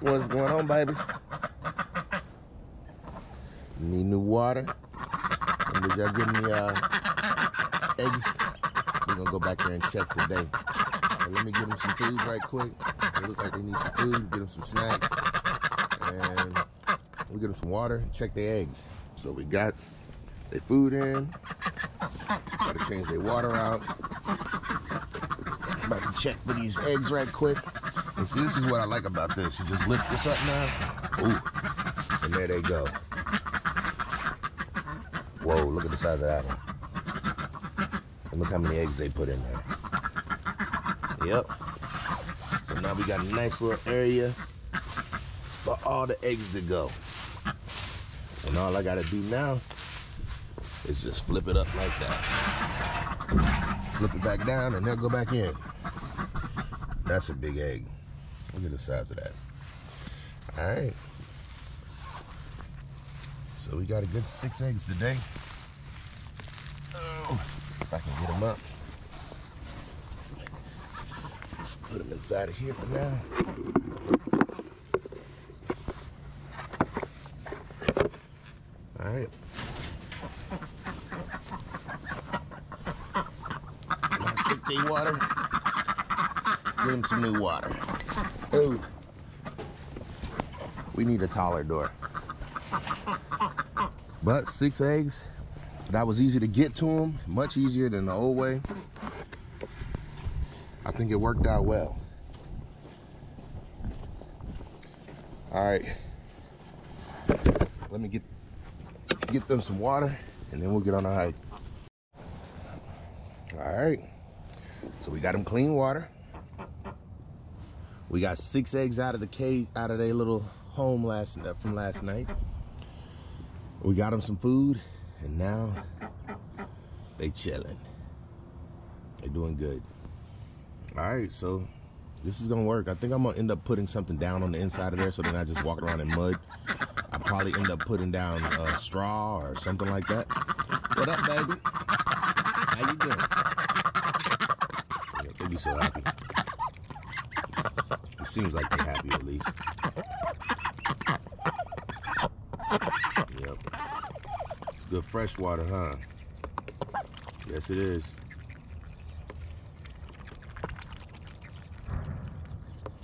What's going on, babies? Need new water? And did y'all give me uh, eggs? We're gonna go back there and check today. Let me get them some food right quick. They look like they need some food. Get them some snacks, and we get them some water. Check their eggs. So we got their food in. Gotta change their water out. About to check for these eggs right quick. And see, this is what I like about this. You just lift this up now. Ooh. And there they go. Whoa, look at the size of that one. And look how many eggs they put in there. Yep. So now we got a nice little area for all the eggs to go. And all I gotta do now is just flip it up like that. Flip it back down and they'll go back in. That's a big egg. Look at the size of that. All right. So we got a good six eggs today. Oh, if I can get them up. Put them inside of here for now. All right. Take water. Get them some new water. We need a taller door. But six eggs, that was easy to get to them, much easier than the old way. I think it worked out well. All right, let me get get them some water and then we'll get on our hike. All right, so we got them clean water. We got six eggs out of the cage, out of their little home last uh, from last night. We got them some food, and now they chilling. They doing good. All right, so this is gonna work. I think I'm gonna end up putting something down on the inside of there, so then I just walk around in mud. I probably end up putting down a straw or something like that. What up, baby? How you doing? Yeah, they be so happy. Seems like they're happy at least. Yep. It's good fresh water, huh? Yes, it is.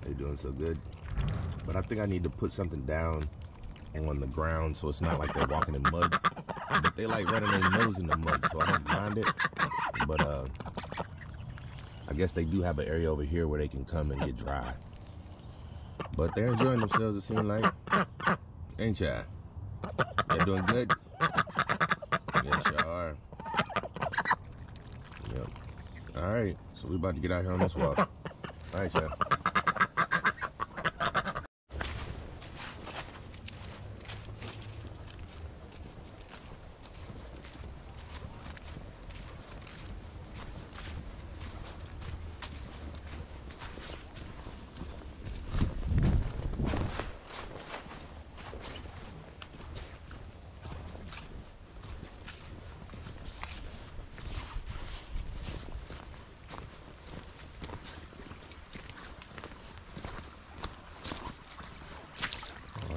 They doing so good. But I think I need to put something down on the ground so it's not like they're walking in mud. But they like running their nose in the mud, so I don't mind it. But uh, I guess they do have an area over here where they can come and get dry. But they're enjoying themselves, it seems like. Ain't ya? They're doing good? Yes, y'all are. Yep. All right, so we about to get out here on this walk. All right, y'all.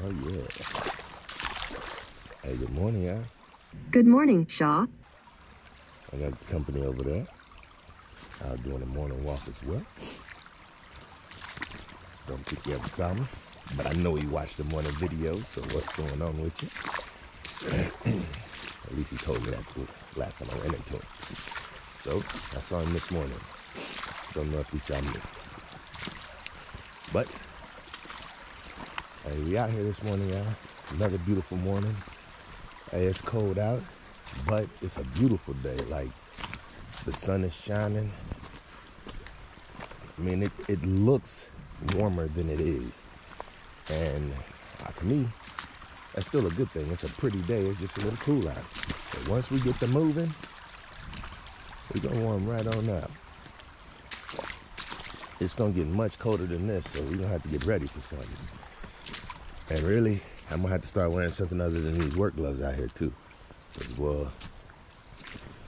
Oh, yeah. Hey, good morning, y'all. Good morning, Shaw. I got company over there. Out doing a morning walk as well. Don't think you ever saw me, but I know you watched the morning video, so what's going on with you? At least he told me that the last time I ran into him. So, I saw him this morning. Don't know if he saw me. But, hey, we out here this morning, y'all. Another beautiful morning. It's cold out, but it's a beautiful day. Like, the sun is shining. I mean, it, it looks warmer than it is. And uh, to me, that's still a good thing. It's a pretty day. It's just a little cool out. But once we get to moving, we're going to warm right on up. It's going to get much colder than this, so we're going to have to get ready for something. And really, I'm to have to start wearing something other than these work gloves out here, too. Because, well,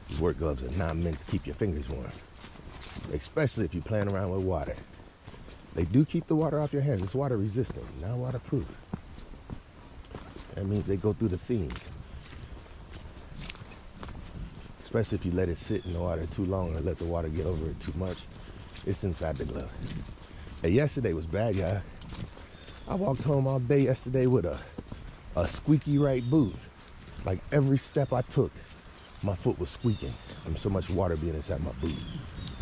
these work gloves are not meant to keep your fingers warm. Especially if you're playing around with water. They do keep the water off your hands. It's water resistant, not waterproof. That means they go through the seams. Especially if you let it sit in the water too long or let the water get over it too much. It's inside the glove. Hey, yesterday was bad, y'all. I walked home all day yesterday with a, a squeaky right boot. Like every step I took, my foot was squeaking from so much water being inside my boot.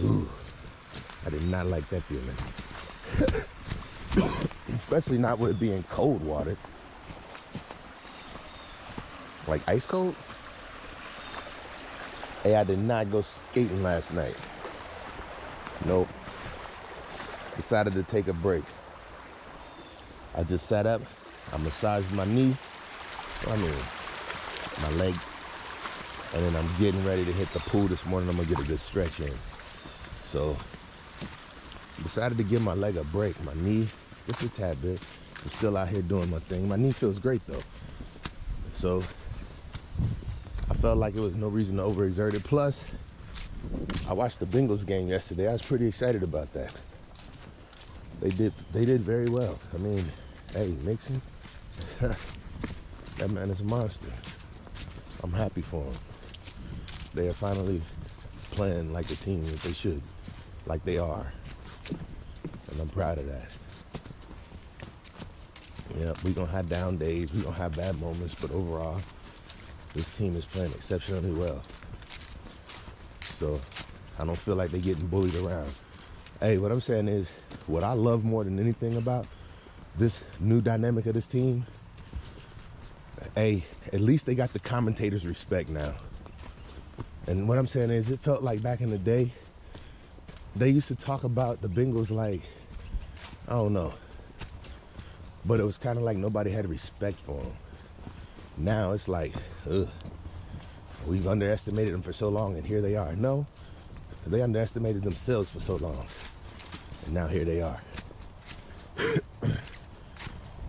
Ooh, I did not like that feeling. Especially not with it being cold water. Like ice cold. Hey, I did not go skating last night. Nope. Decided to take a break. I just sat up. I massaged my knee. I mean, my leg. And then I'm getting ready to hit the pool this morning. I'm gonna get a good stretch in. So decided to give my leg a break, my knee, just a tad bit. I'm still out here doing my thing. My knee feels great though. So I felt like it was no reason to overexert it. Plus, I watched the Bengals game yesterday. I was pretty excited about that. They did they did very well. I mean, hey, Mixon, that man is a monster. I'm happy for him. They are finally playing like a team that they should, like they are. And I'm proud of that. Yeah, we're gonna have down days, we're gonna have bad moments, but overall, this team is playing exceptionally well. So I don't feel like they're getting bullied around. Hey, what I'm saying is, what I love more than anything about this new dynamic of this team, hey, at least they got the commentators' respect now. And what I'm saying is, it felt like back in the day, they used to talk about the Bengals like, I don't know, but it was kind of like nobody had respect for them. Now it's like, ugh, we've underestimated them for so long, and here they are. No, they underestimated themselves for so long, and now here they are.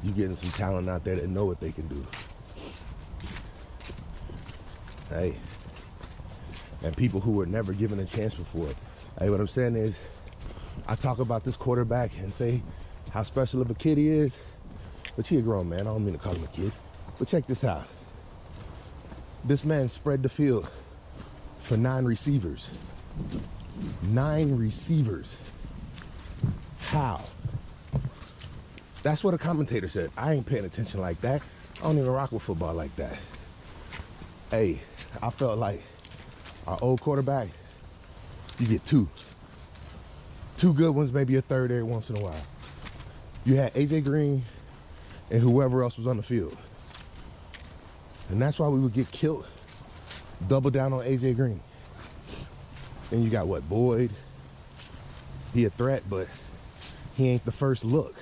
You getting some talent out there that know what they can do. Hey, and people who were never given a chance before. Hey, what I'm saying is, I talk about this quarterback and say how special of a kid he is, but he a grown man. I don't mean to call him a kid. But check this out. This man spread the field for nine receivers. Nine receivers. How? That's what a commentator said. I ain't paying attention like that. I don't even rock with football like that. Hey, I felt like our old quarterback, you get two. Two good ones, maybe a third every once in a while. You had AJ Green and whoever else was on the field. And that's why we would get killed. Double down on AJ Green. Then you got what, Boyd? He a threat, but he ain't the first look.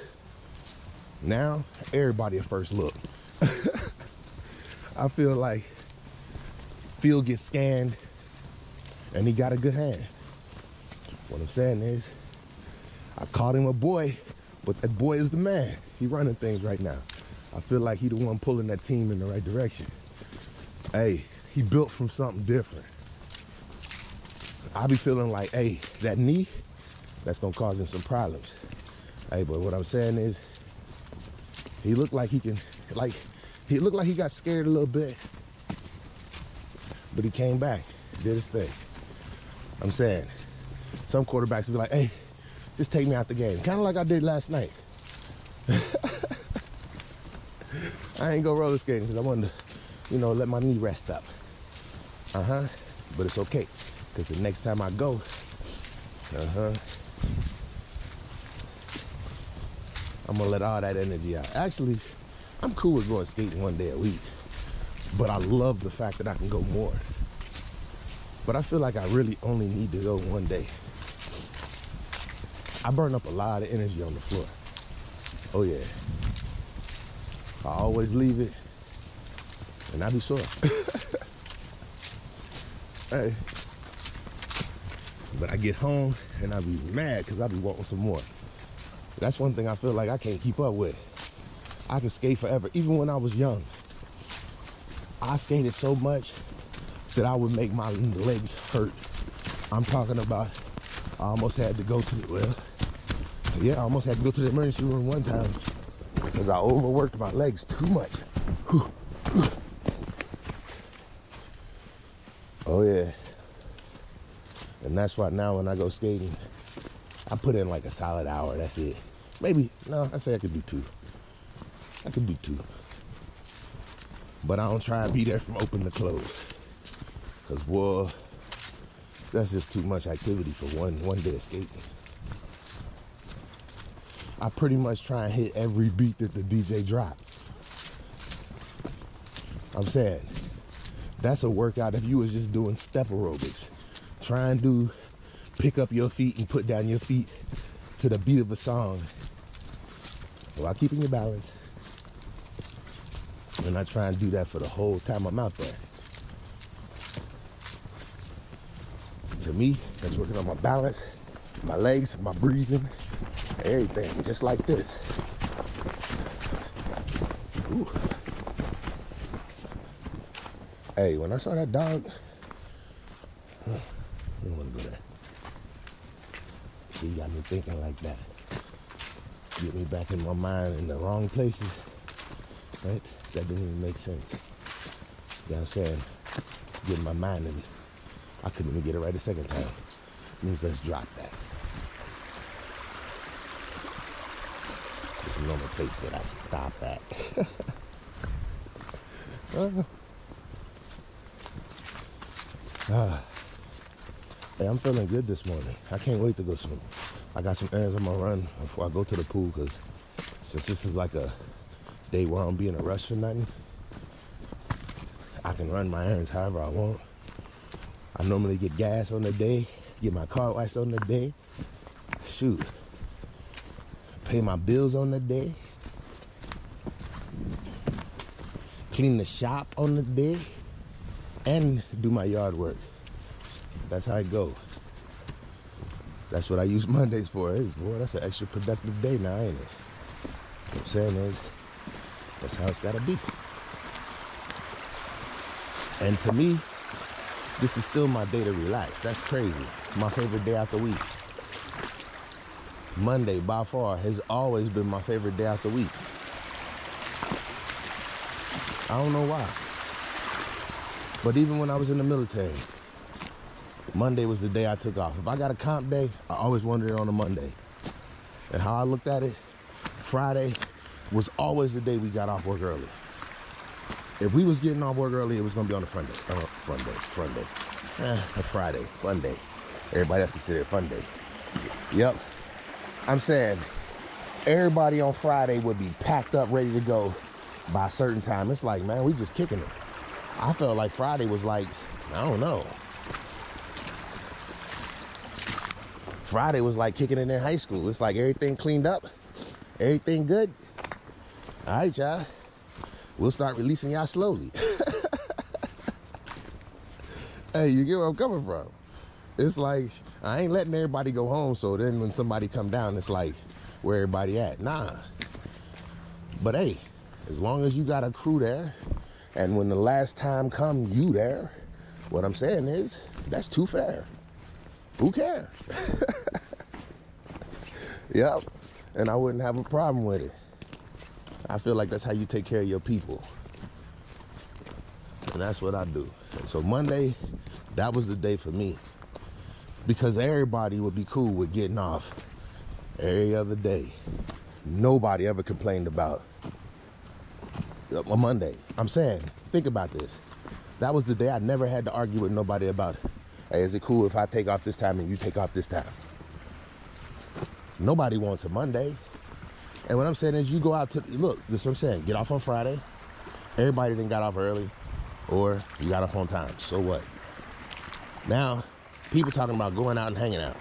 Now, everybody a first look. I feel like Field gets scanned and he got a good hand. What I'm saying is, I called him a boy, but that boy is the man. He running things right now. I feel like he the one pulling that team in the right direction. Hey, he built from something different. I be feeling like, hey, that knee, that's gonna cause him some problems. Hey, but what I'm saying is, he looked like he can, like, he looked like he got scared a little bit, but he came back, did his thing. I'm saying, some quarterbacks will be like, hey, just take me out the game. Kind of like I did last night. I ain't go roller skating because I wanted to, you know, let my knee rest up. Uh-huh. But it's okay. Because the next time I go, uh-huh, I'm gonna let all that energy out. Actually, I'm cool with going skating one day a week. But I love the fact that I can go more. But I feel like I really only need to go one day. I burn up a lot of energy on the floor. Oh yeah. I always leave it and I be sore. hey. But I get home and I be mad because I be wanting some more. That's one thing I feel like I can't keep up with. I can skate forever. Even when I was young, I skated so much that I would make my legs hurt. I'm talking about I almost had to go to the well. Yeah, I almost had to go to the emergency room one time because I overworked my legs too much. Oh yeah. And that's why now when I go skating, I put in like a solid hour. That's it. Maybe no, I say I could do two. I could do two. But I don't try and be there from open to close. Cause boy, that's just too much activity for one one day of skating. I pretty much try and hit every beat that the DJ drop. I'm saying that's a workout if you was just doing step aerobics. Try and do pick up your feet and put down your feet to the beat of a song while keeping your balance. And I try and do that for the whole time I'm out there. To me, that's working on my balance, my legs, my breathing, everything, just like this. Ooh. Hey, when I saw that dog, I don't want to go there. See, got me thinking like that. Get me back in my mind in the wrong places. Right? That didn't even make sense. You know what I'm saying? Get my mind in. I couldn't even get it right the second time. Means let's drop that. It's a normal place that I stop at. uh, ah. Hey, I'm feeling good this morning. I can't wait to go swim. I got some errands I'm gonna run before I go to the pool because since this is like a day where I'm being a rush for nothing, I can run my errands however I want. I normally get gas on the day, get my car washed on the day. Shoot. Pay my bills on the day. Clean the shop on the day. And do my yard work. That's how it go. That's what I use Mondays for. Hey, boy, that's an extra productive day now, ain't it? What I'm saying is, that's how it's gotta be. And to me, this is still my day to relax. That's crazy. My favorite day out the week. Monday, by far, has always been my favorite day out the week. I don't know why. But even when I was in the military, Monday was the day I took off. If I got a comp day, I always wanted it on a Monday. And how I looked at it, Friday was always the day we got off work early. If we was getting off work early, it was gonna be on a Friday. Uh, fun day, fun day. Eh, a Friday, fun day. Everybody else consider it fun day. Yep. I'm saying everybody on Friday would be packed up, ready to go by a certain time. It's like, man, we just kicking it. I felt like Friday was like, I don't know. Friday was like kicking it in high school. It's like everything cleaned up, everything good. All right, y'all. We'll start releasing y'all slowly. hey, you get where I'm coming from? It's like I ain't letting everybody go home. So then when somebody come down, it's like where everybody at? Nah. But hey, as long as you got a crew there, and when the last time come you there, what I'm saying is that's too fair. Who cares? yep. And I wouldn't have a problem with it. I feel like that's how you take care of your people. And that's what I do. So Monday, that was the day for me. Because everybody would be cool with getting off every other day. Nobody ever complained about a Monday. I'm saying, think about this. That was the day I never had to argue with nobody about, hey, is it cool if I take off this time and you take off this time? Nobody wants a Monday. And what I'm saying is you go out to, look, this is what I'm saying. Get off on Friday. Everybody didn't got off early or you got off on time. So what? Now, people talking about going out and hanging out.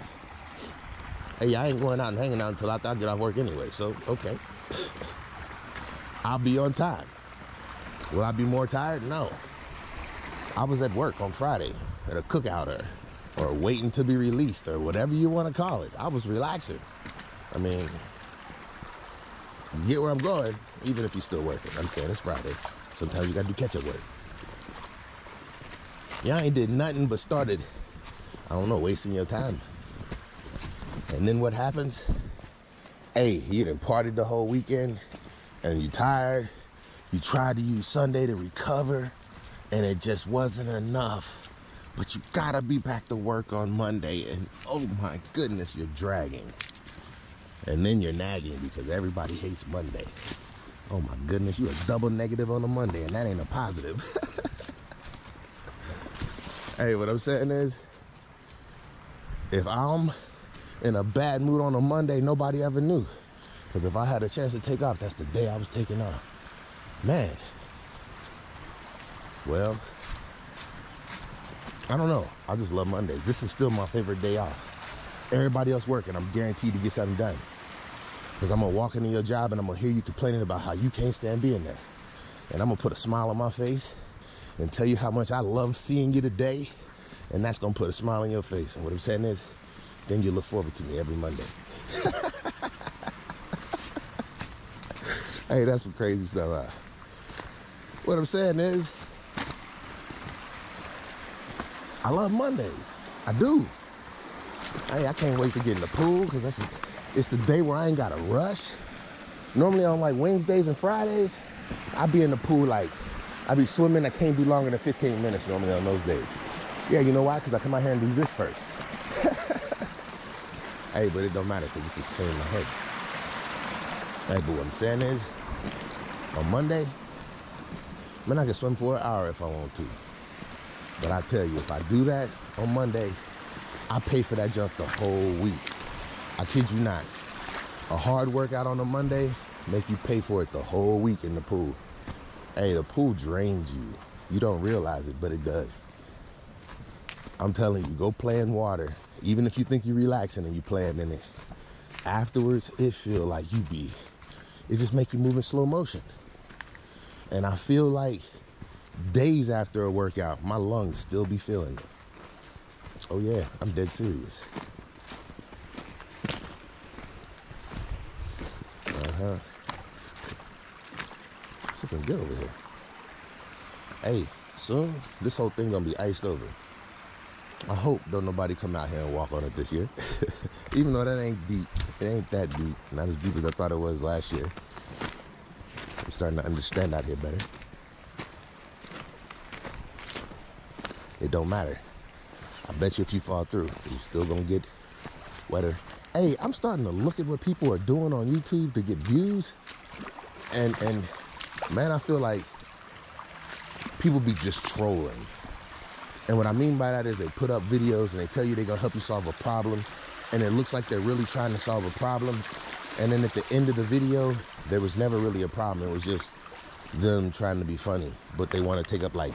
Hey, I ain't going out and hanging out until after I get off work anyway. So, okay. I'll be on time. Will I be more tired? No. I was at work on Friday at a cookout or, or waiting to be released or whatever you want to call it. I was relaxing. I mean, you get where I'm going, even if you're still working. I'm saying it's Friday. Sometimes you gotta do catch-up work. Y'all ain't did nothing but started, I don't know, wasting your time. And then what happens? hey, you done partied the whole weekend and you tired. You tried to use Sunday to recover and it just wasn't enough. But you gotta be back to work on Monday and oh my goodness, you're dragging. And then you're nagging because everybody hates Monday. Oh my goodness, you're a double negative on a Monday and that ain't a positive. hey, what I'm saying is, if I'm in a bad mood on a Monday, nobody ever knew. Because if I had a chance to take off, that's the day I was taking off. Man. Well, I don't know. I just love Mondays. This is still my favorite day off. Everybody else working, I'm guaranteed to get something done. Because I'm going to walk into your job and I'm going to hear you complaining about how you can't stand being there. And I'm going to put a smile on my face and tell you how much I love seeing you today. And that's going to put a smile on your face. And what I'm saying is, then you look forward to me every Monday. hey, that's some crazy stuff. Uh, what I'm saying is, I love Mondays. I do. Hey, I can't wait to get in the pool because that's it's the day where I ain't got to rush. Normally on like Wednesdays and Fridays, I be in the pool like I be swimming. I can't do longer than 15 minutes normally on those days. Yeah, you know why? Because I come out here and do this first. hey, but it don't matter because this is cleaning my head. Hey, but what I'm saying is, on Monday, man, I can swim for an hour if I want to. But I tell you, if I do that on Monday, I pay for that jump the whole week. I kid you not. A hard workout on a Monday make you pay for it the whole week in the pool. Hey, the pool drains you. You don't realize it, but it does. I'm telling you, go play in water. Even if you think you're relaxing and you playing in it. Afterwards, it feel like you be, it just make you move in slow motion. And I feel like days after a workout, my lungs still be feeling it. Oh yeah, I'm dead serious. Uh-huh. It's looking good over here. Hey, soon this whole thing gonna be iced over. I hope don't nobody come out here and walk on it this year. Even though that ain't deep. It ain't that deep. Not as deep as I thought it was last year. I'm starting to understand out here better. It don't matter. I bet you if you fall through, you're still gonna get wetter. Hey, I'm starting to look at what people are doing on YouTube to get views. And and man, I feel like people be just trolling. And what I mean by that is they put up videos and they tell you they're gonna help you solve a problem. And it looks like they're really trying to solve a problem. And then at the end of the video, there was never really a problem. It was just them trying to be funny. But they want to take up like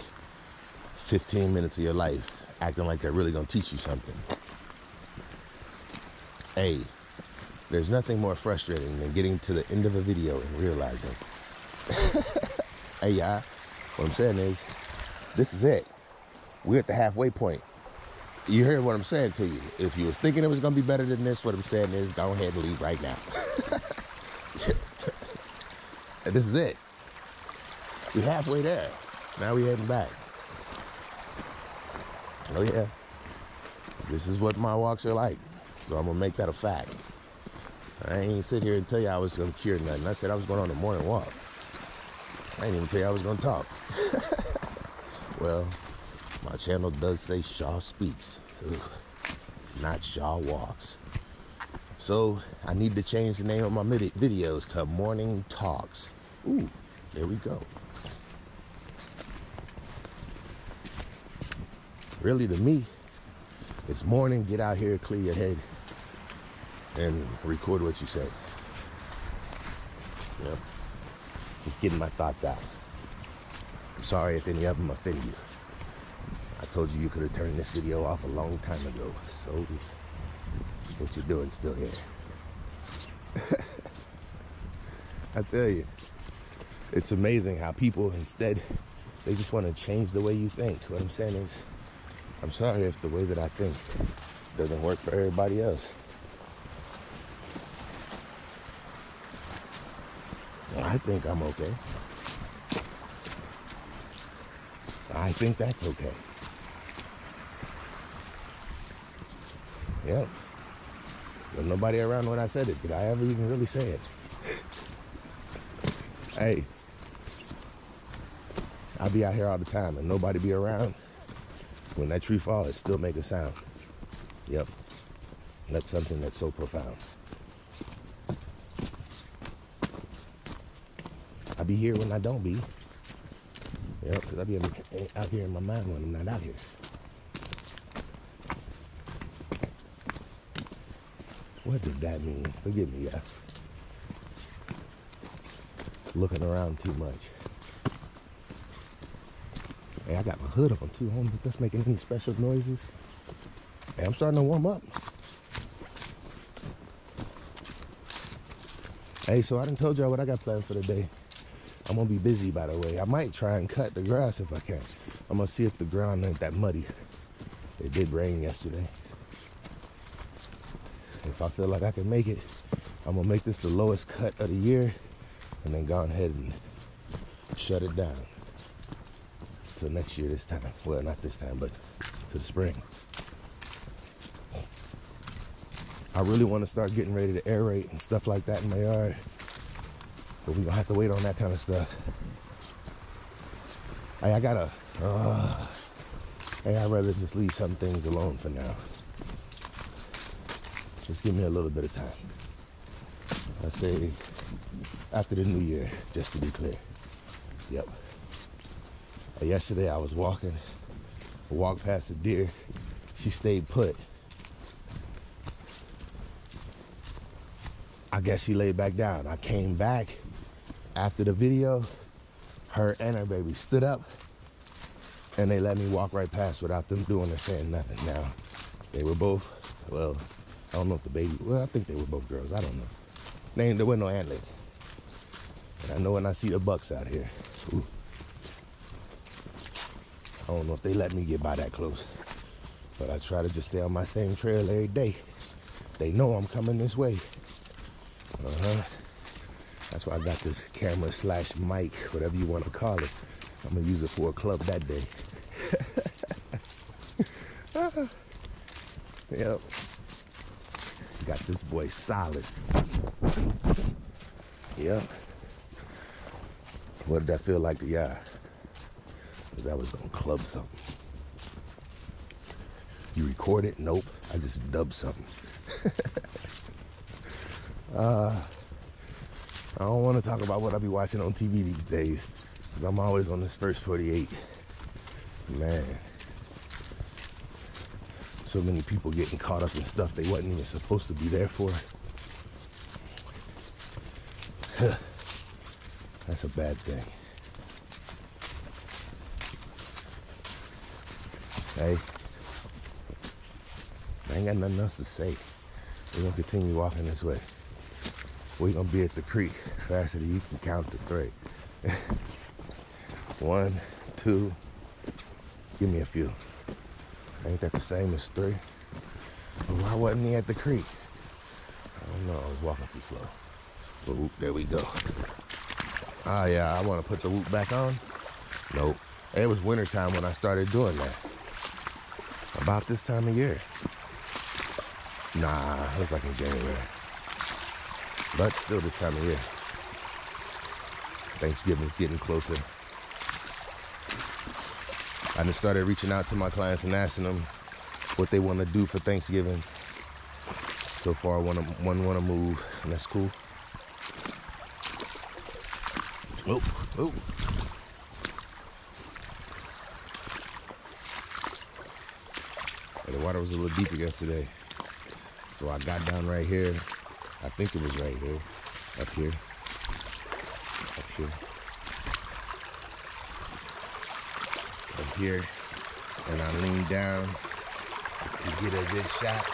15 minutes of your life acting like they're really gonna teach you something. Hey, there's nothing more frustrating than getting to the end of a video and realizing, hey, y'all, what I'm saying is, this is it. We're at the halfway point. You heard what I'm saying to you. If you was thinking it was gonna be better than this, what I'm saying is, go ahead and leave right now. this is it. We're halfway there. Now we heading back. Oh yeah. This is what my walks are like. So I'm gonna make that a fact. I ain't sit here and tell you I was gonna cure nothing. I said I was going on a morning walk. I didn't even tell you I was gonna talk. well, my channel does say Shaw Speaks, Ugh. not Shaw Walks. So I need to change the name of my videos to Morning Talks. Ooh, there we go. Really to me, it's morning, get out here, clear your head, and record what you say. You just getting my thoughts out. I'm sorry if any of them offend you. I told you you could have turned this video off a long time ago. So what you're doing still here. I tell you, it's amazing how people instead they just want to change the way you think. What I'm saying is I'm sorry if the way that I think doesn't work for everybody else. I think I'm okay. I think that's okay. Yep. There's nobody around when I said it. Did I ever even really say it? hey, I be out here all the time and nobody be around. When that tree falls, it still make a sound. Yep. That's something that's so profound. I be here when I don't be. Yep, because I be eh, out here in my mind when I'm not out here. What does that mean? Forgive me, yeah. Looking around too much. Hey, I got my hood on too. I don't think that's making any special noises. Hey, I'm starting to warm up. Hey, so I didn't told y'all what I got planned for the day. I'm gonna be busy, by the way. I might try and cut the grass if I can. I'm gonna see if the ground ain't that muddy. It did rain yesterday. If I feel like I can make it, I'm gonna make this the lowest cut of the year and then go ahead and shut it down till next year this time. Well, not this time, but to the spring. I really want to start getting ready to aerate and stuff like that in my yard. But we're gonna have to wait on that kind of stuff. Hey, I gotta, uh, hey, I'd rather just leave some things alone for now. Just give me a little bit of time. I say after the new year, just to be clear. Yep. Yesterday I was walking, I walked past a deer. She stayed put. I guess she laid back down. I came back after the video, her and her baby stood up and they let me walk right past without them doing or saying nothing. Now, they were both, well, I don't know if the baby, well, I think they were both girls. I don't know. Name, there were no antlers. And I know when I see the bucks out here, ooh, I don't know if they let me get by that close. But I try to just stay on my same trail every day. They know I'm coming this way. Uh-huh. That's why I got this camera slash mic, whatever you want to call it. I'm gonna use it for a club that day. yep. Got this boy solid. Yep. What did that feel like to y'all? Cause I was gonna club something. You record it? Nope. I just dubbed something. uh I don't want to talk about what I be watching on TV these days. Because I'm always on this first 48. Man. So many people getting caught up in stuff they wasn't even supposed to be there for. That's a bad thing. Hey, I ain't got nothing else to say. We're gonna continue walking this way. We're gonna be at the creek faster than you can count to three. One, two, give me a few. I ain't that the same as three? why wasn't he at the creek? I don't know, I was walking too slow. But whoop, there we go. Ah yeah, I wanna put the whoop back on? Nope. It was wintertime when I started doing that. About this time of year. Nah, it was like in January. But still this time of year. Thanksgiving's getting closer. I just started reaching out to my clients and asking them what they want to do for Thanksgiving. So far, one one want to move, and that's cool. Oh, oh. The water was a little deeper yesterday. So I got down right here. I think it was right here. Up here. Up here. Up here. And I leaned down to get a good shot.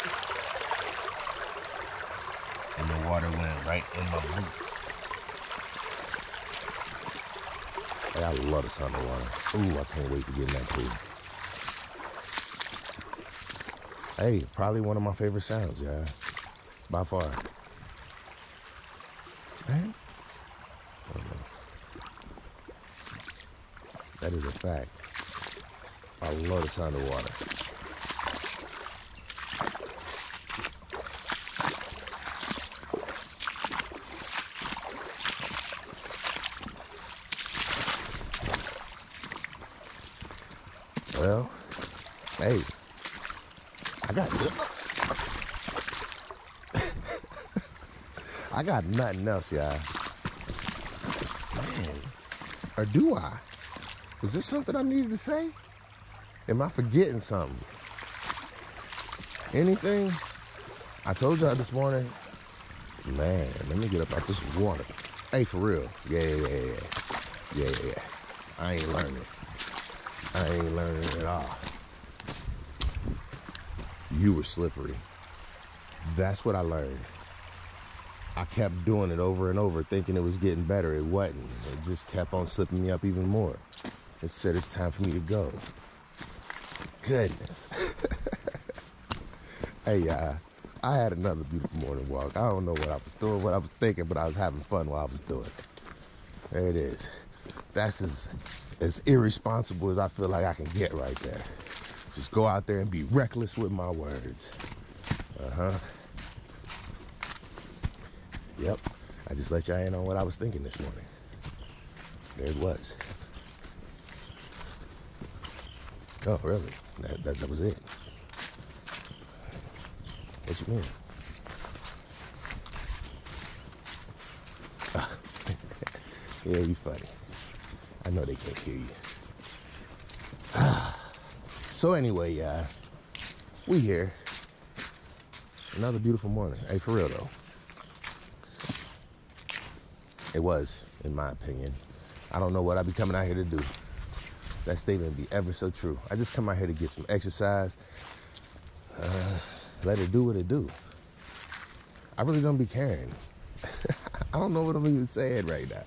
And the water went right in my boot. I love the sound of water. Ooh, I can't wait to get in that pool. Hey, probably one of my favorite sounds, yeah. By far. Man. That is a fact. I love the sound of water. Well, hey, got I got nothing else, y'all. Man, or do I? Was there something I needed to say? Am I forgetting something? Anything? I told y'all this morning. Man, let me get up out this water. Hey, for real. Yeah, yeah, yeah, yeah. Yeah, yeah, yeah. I ain't learning. I ain't learning at all. You were slippery. That's what I learned. I kept doing it over and over, thinking it was getting better. It wasn't. It just kept on slipping me up even more. It said it's time for me to go. Goodness. hey, uh, I had another beautiful morning walk. I don't know what I was doing, what I was thinking, but I was having fun while I was doing it. There it is. That's as, as irresponsible as I feel like I can get right there. Just go out there and be reckless with my words. Uh huh. Yep. I just let y'all in on what I was thinking this morning. There it was. Oh, really? That, that, that was it. What you mean? yeah, you funny. I know they can't hear you. So anyway, yeah, we here. Another beautiful morning. Hey, for real though. It was, in my opinion. I don't know what I be coming out here to do. That statement be ever so true. I just come out here to get some exercise. Uh, let it do what it do. I really don't be caring. I don't know what I'm even saying right now.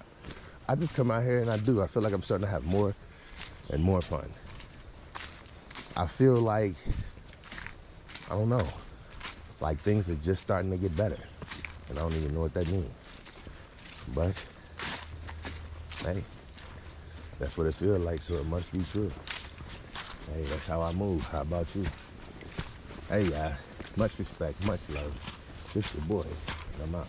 I just come out here and I do. I feel like I'm starting to have more and more fun. I feel like, I don't know, like things are just starting to get better. And I don't even know what that means. But, hey, that's what it feels like, so it must be true. Hey, that's how I move. How about you? Hey, uh, much respect, much love. This your boy. I'm out.